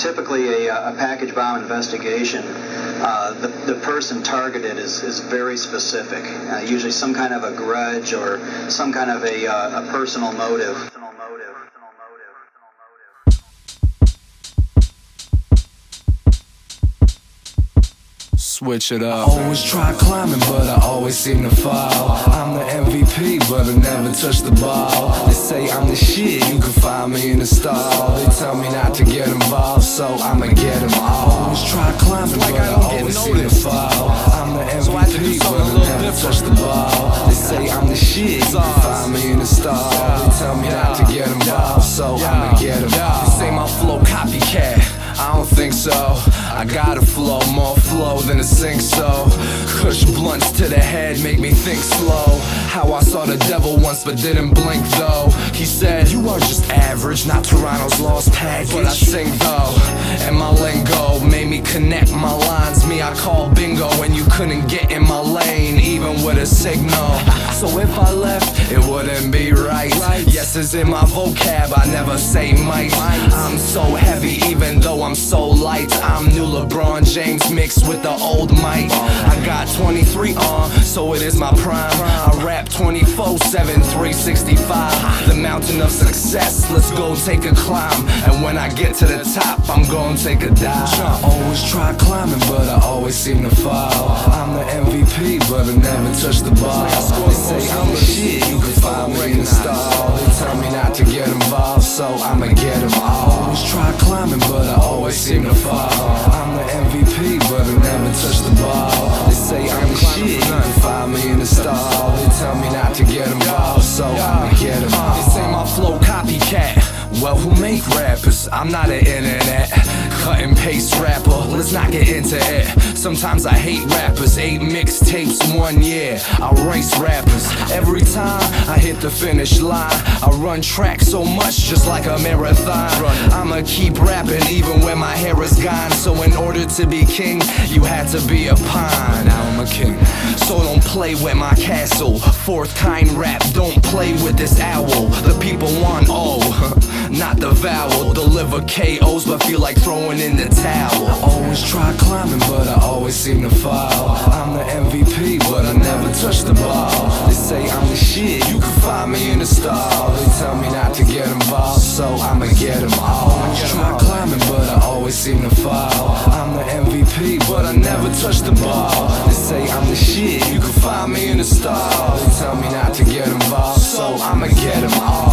Typically, a, uh, a package bomb investigation, uh, the, the person targeted is, is very specific. Uh, usually, some kind of a grudge or some kind of a, uh, a personal motive. Switch it up. I always try climbing, but I always seem to fall. I'm the MVP, but I never touch the ball. They say I'm the shit, you can find me in the stall. They tell me not to get involved, so I'ma get them all. I always try climbing, like but I, I always seem to fall. I'm the MVP, so I but I never different. touch the ball. They say I'm the shit, you can find me in the stall. They tell me not to get involved, so I'ma get them all. They say my flow copycat. I don't think so. I got a flow, more flow than a sink so. Kush blunts to the head make me think slow. How I saw the devil once but didn't blink though. He said, You are just average, not Toronto's lost package. But I sing though, and my lingo made me connect my lines. Me, I call bingo and you couldn't get in my lane, even with a signal. So if I left, it wouldn't be right. Yes is in my vocab, I never say might. I'm so heavy, I'm so light. I'm new LeBron James mixed with the old Mike. I got 23 on, so it is my prime. I rap 24 7, 365. The mountain of success, let's go take a climb. And when I get to the top, I'm gonna take a dive. I always try climbing, but I always seem to fall. I'm the MVP, but I never touch the ball. They say I'm the shit, you can find me in the stall. They tell me not to get involved, so I'ma I Make rappers? I'm not an internet cut and paste rapper. Let's not get into it. Sometimes I hate rappers. Eight mixtapes, one year. I race rappers. Every time I hit the finish line, I run track so much, just like a marathon. I'ma keep rapping even when my hair is gone. So in order to be king, you had to be a pine. Now I'm a king. So don't play with my castle. Fourth kind rap, don't play with this owl. The people want oh, not the vowel. Deliver KOs, but feel like throwing in the towel. Always try climbing, but I always seem to fall. I'm the MVP, but I never touch the ball. They say I'm the shit, you can find me in the stall. They tell me not to get involved, so I'ma get them all. I try climbing, but I always seem to fall. I'm the MVP, but I never touch the ball. They say I'm the shit, you can find me in the stall. They tell me not to get involved, so I'ma get them all.